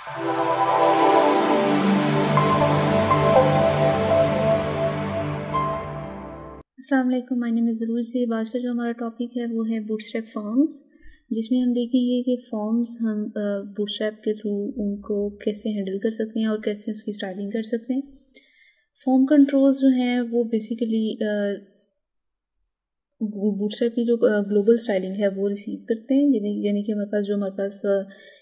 Aslam my name ज़रूर से आज का जो हमारा टॉपिक है, वो है बूटस्ट्रैप फॉर्म्स जिसमें हम देखेंगे कि फॉर्म्स हम बूटस्ट्रैप के थ्रू उनको कैसे हैंडल कर सकते हैं और कैसे उसकी स्टाइलिंग कर सकते हैं। फॉर्म कंट्रोल्स जो हैं, वो बेसिकली बूटस्ट्रैप की जो ग्लोबल स्टाइलिंग है, वो रिसीव करते हैं यानी कि हमारे पास जो हमारे पास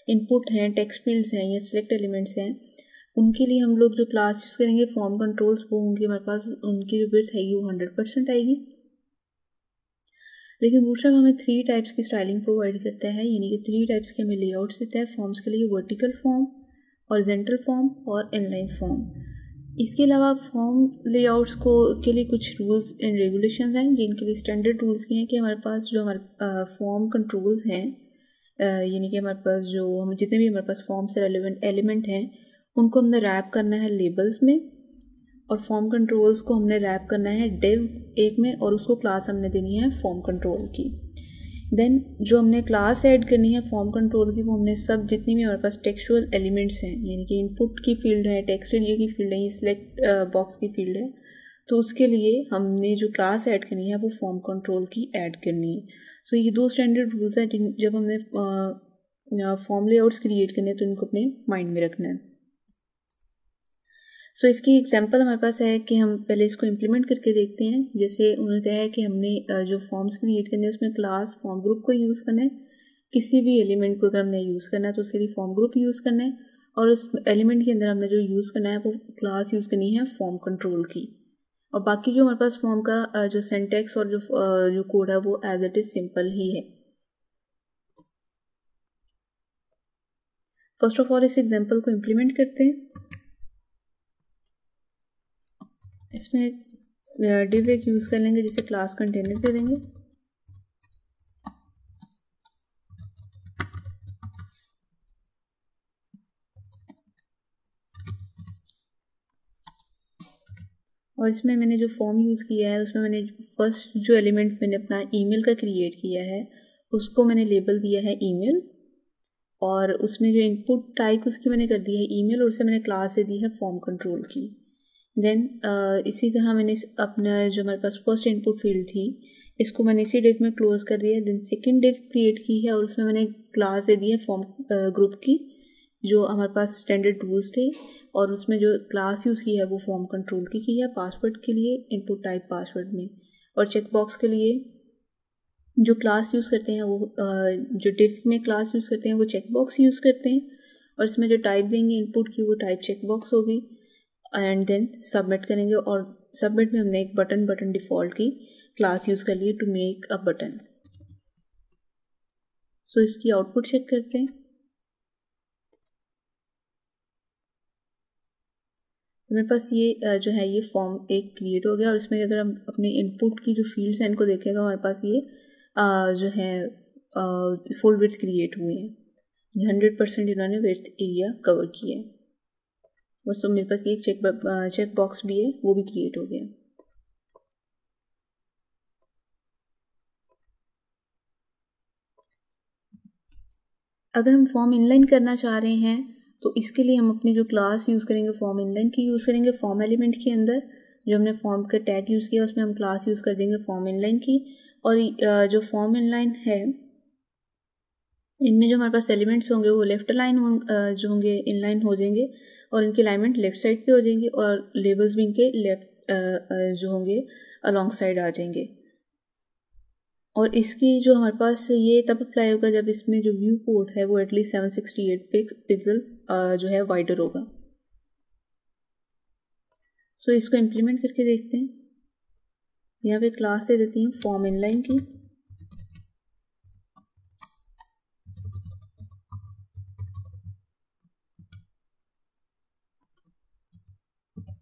इनपुट हैं टेक्स्ट फील्ड्स हैं, या सिलेक्ट एलिमेंट्स हैं, उनके लिए हम लोग जो क्लास यूज़ करेंगे फॉर्म कंट्रोल्स वो होंगे हमारे पास उनकी जो बिर्थ आएगी, वो हंड्रेड परसेंट आएगी। लेकिन बूटस्ट्रैप हमें थ्री टाइप्स की स्टाइलिंग प्रोवाइड करता है, यानी कि थ्री टाइप्स के हमें लेआउट्स देता है फॉर्म्स के लिए वर्टिकल फॉर्म ऑरिजेंटल फॉर्म और इनलाइन फॉर्म इसके अलावा फॉर्म लेआउट्स को, के लिए कुछ रूल्स एंड रेगुलेशन हैं, जिनके लिए स्टैंडर्ड रूल्स के हैं कि हमारे पास जो हमारे फॉर्म कंट्रोल्स हैं यानी कि हमारे पास जो, हम जितने भी हमारे पास फॉर्म से रेलिवेंट एलिमेंट हैं, उनको हमने रैप करना है लेबल्स में, और फॉर्म कंट्रोल्स को हमने रैप करना है डिव एक में, और उसको क्लास हमने देनी है फॉर्म कंट्रोल की। देन जो हमने क्लास ऐड करनी है फॉर्म कंट्रोल की, वो हमने सब जितनी भी हमारे पास टेक्सुअल एलिमेंट्स हैं, यानी कि इनपुट की फ़ील्ड है टेक्स्ट एरिया की फ़ील्ड है, ये सिलेक्ट बॉक्स की फ़ील्ड है तो उसके लिए हमने जो क्लास ऐड करनी है, वो फॉर्म कंट्रोल की ऐड करनी है। तो ये दो स्टैंडर्ड रूल्स हैं जब हमने फॉर्म लेआउट्स क्रिएट करने हैं तो इनको अपने माइंड में रखना है। सो so, इसकी एग्जांपल हमारे पास है कि हम पहले इसको इम्प्लीमेंट करके देखते हैं। जैसे उन्होंने कहा है कि हमने जो फॉर्म्स क्रिएट करने हैं उसमें क्लास फॉर्म ग्रुप को यूज़ करना है। किसी भी एलिमेंट को अगर हमने यूज़ करना है तो उसके लिए फॉर्म ग्रुप यूज़ करना है। और उस एलिमेंट के अंदर हमने जो यूज़ करना है वो क्लास यूज़ करनी है फॉर्म कंट्रोल की। और बाकी जो हमारे पास फॉर्म का जो सेंटेक्स और जो जो कोड है वो एज इट इज़ सिंपल ही है। फ़र्स्ट ऑफ़ ऑल इस एग्जांपल को इम्प्लीमेंट करते हैं। इसमें डिव एक यूज़ कर लेंगे, जिसे क्लास कंटेनर दे देंगे। और इसमें मैंने जो फॉर्म यूज़ किया है, उसमें मैंने फ़र्स्ट जो एलिमेंट मैंने अपना ईमेल का क्रिएट किया है, उसको मैंने लेबल दिया है ईमेल और उसमें जो इनपुट टाइप उसकी मैंने कर दी है ईमेल और उसे मैंने क्लास से दी है फॉर्म कंट्रोल की। देन uh, इसी तरह मैंने अपना जो हमारे पास फ़र्स्ट इनपुट फ़ील्ड थी इसको मैंने इसी डिव में क्लोज कर दिया। देन सेकेंड डिव क्रिएट की है और उसमें मैंने क्लास दे दी है फॉर्म ग्रुप की जो हमारे पास स्टैंडर्ड रूल्स थे और उसमें जो क्लास यूज़ की है वो फॉर्म कंट्रोल की की है पासवर्ड के लिए इनपुट टाइप पासवर्ड में। और चेक बॉक्स के लिए जो क्लास यूज़ करते हैं वो जो डिफ में क्लास यूज़ करते हैं वो चेक बॉक्स यूज़ करते हैं और इसमें जो टाइप देंगे इनपुट की वो टाइप चेक बॉक्स होगी। एंड देन सबमिट करेंगे और सबमिट में हमने एक बटन बटन डिफ़ॉल्ट की क्लास यूज़ कर लिए to make a button so इसकी आउटपुट चेक करते हैं. मेरे पास ये जो है ये फॉर्म एक क्रिएट हो गया और इसमें अगर हम अपने इनपुट की जो फील्ड्स हैं इनको देखेगा, हमारे पास ये जो है फुल विथ क्रिएट हुए हैं. हंड्रेड परसेंट इन्होंने विथ एरिया कवर किया है. और सो मेरे पास ये चेक चेक बॉक्स भी है, वो भी क्रिएट हो गया। अगर हम फॉर्म इनलाइन करना चाह रहे हैं तो इसके लिए हम अपनी जो क्लास यूज़ करेंगे फॉर्म इनलाइन की यूज़ करेंगे फॉर्म एलिमेंट के अंदर। जो हमने फॉर्म का टैग यूज़ किया, उसमें हम क्लास यूज़ कर देंगे फॉर्म इनलाइन की। और जो फॉर्म इनलाइन है, इनमें जो हमारे पास एलिमेंट्स होंगे, वो लेफ़्ट लाइन जो होंगे इनलाइन हो जाएँगे। और इनकी अलाइनमेंट लेफ़्ट साइड पे हो जाएँगी और लेबल्स भी इनके लेफ़्ट जो होंगे अलॉन्ग साइड आ जाएँगे। और इसकी जो हमारे पास ये तब अप्लाई होगा जब इसमें जो व्यू पोर्ट है वो at least seven sixty eight pixel जो है वाइडर होगा। सो so, इसको इम्प्लीमेंट करके देखते हैं। यहाँ पे क्लास दे देती हूँ फॉर्म इनलाइन की।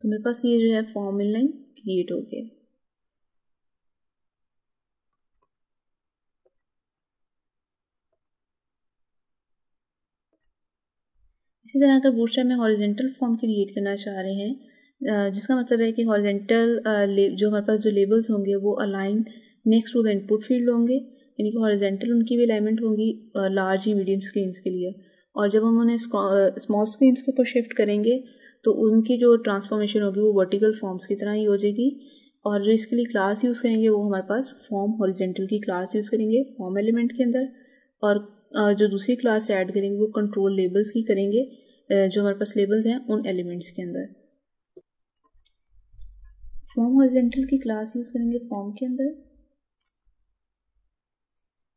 मेरे पास ये जो है फॉर्म इनलाइन क्रिएट हो गया। इसी तरह अगर बूटस्ट्रैप में हॉरिजेंटल फॉर्म क्रिएट करना चाह रहे हैं जिसका मतलब है कि हॉरिजेंटल जो हमारे पास जो लेबल्स होंगे वो align next to the input field होंगे, यानी कि हॉरिजेंटल उनकी भी अलाइनमेंट होंगी लार्ज ही मीडियम स्क्रीन के लिए। और जब हम उन्हें स्मॉल स्क्रीन्स के ऊपर शिफ्ट करेंगे तो उनकी जो ट्रांसफॉर्मेशन होगी वो वर्टिकल फॉर्म्स की तरह ही हो जाएगी। और इसके लिए क्लास यूज़ करेंगे वो हमारे पास फॉर्म हॉरिजेंटल की क्लास यूज़ करेंगे फॉर्म एलिमेंट के अंदर। और जो दूसरी क्लास ऐड करेंगे वो कंट्रोल लेबल्स की करेंगे जो हमारे पास लेबल्स हैं उन एलिमेंट्स के अंदर। फॉर्म हॉरिजेंटल की क्लास यूज़ करेंगे फॉर्म के अंदर।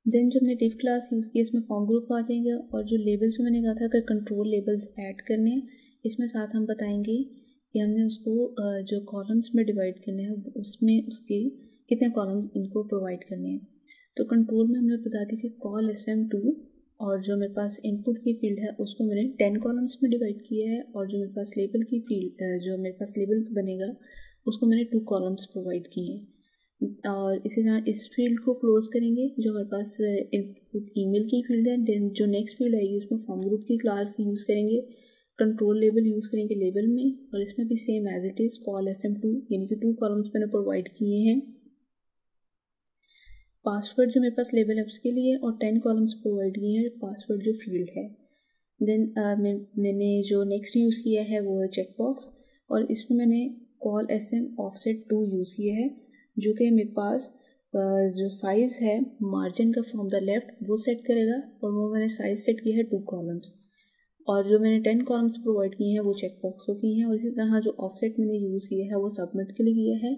देन जो हमने डिव क्लास यूज़ की, इसमें फॉर्म ग्रुप आ जाएँगे। और जो लेबल्स मैंने कहा था कि कंट्रोल लेबल्स ऐड करने हैं इसमें साथ हम बताएँगे कि हमने उसको जो कॉलम्स में डिवाइड करने हैं उसमें उसके कितने कॉलम्स इनको प्रोवाइड करने हैं। तो कंट्रोल में हमने बता दी कि कॉल एस एम टू और जो मेरे पास इनपुट की फ़ील्ड है, उसको मैंने टेन कॉलम्स में डिवाइड किया है और जो मेरे पास लेबल की फ़ील्ड जो मेरे पास लेबल बनेगा, उसको मैंने टू कॉलम्स प्रोवाइड किए हैं। और इसी तरह इस फ़ील्ड को क्लोज करेंगे, जो हमारे पास इनपुट ईमेल की फ़ील्ड है देन जो नेक्स्ट फ़ील्ड आएगी, उसमें फॉर्म ग्रुप की क्लास यूज़ करेंगे। कंट्रोल लेबल यूज़ करेंगे लेबल में और इसमें भी same as it is col s m two यानी कि टू कॉलम्स मैंने प्रोवाइड किए हैं। पासवर्ड जो मेरे पास लेबल है उसके लिए और टेन कॉलम्स प्रोवाइड किए हैं पासवर्ड जो फ़ील्ड है। देन uh, मैं, मैंने जो नेक्स्ट यूज़ किया है वो है चेक बॉक्स और इसमें मैंने col s m offset two use किया है जो कि मेरे पास जो साइज़ है मार्जिन का फ्रॉम द लेफ़्ट वो सेट करेगा और वो मैंने साइज़ सेट किया है टू कॉलम्स और जो मैंने टेन कॉलम्स प्रोवाइड किए हैं, वो चेक बॉक्स को हैं और इसी तरह जो ऑफसेट मैंने यूज़ किया है, वो सबमिट के लिए किया है।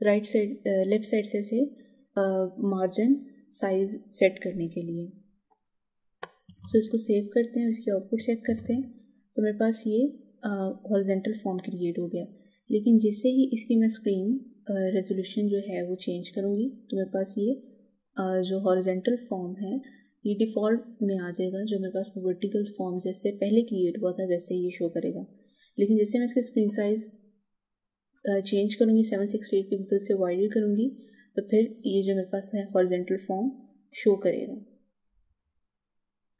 राइट साइड लेफ़्ट साइड से से मार्जिन साइज़ सेट करने के लिए। तो इसको सेव करते हैं इसकी आउटपुट चेक करते हैं। तो मेरे पास ये हॉरिजेंटल फॉर्म क्रिएट हो गया। लेकिन जैसे ही इसकी मैं स्क्रीन रेजोल्यूशन जो है वो चेंज करूँगी तो मेरे पास ये जो हॉरिजेंटल फॉर्म है ये डिफ़ॉल्ट में आ जाएगा, जो मेरे पास वर्टिकल फॉर्म जैसे पहले क्रिएट हुआ था, वैसे ही ये शो करेगा लेकिन जैसे मैं इसका स्क्रीन साइज़ चेंज करूँगी सेवन सिक्सटी एट पिक्सल से वाइड करूँगी तो फिर ये जो मेरे पास है हॉरिजेंटल फॉर्म शो करेगा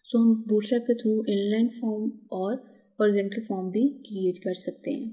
सो हम बूटस्ट्रैप के थ्रू इनलाइन फॉर्म और हॉरिजेंटल फॉर्म भी क्रिएट कर सकते हैं.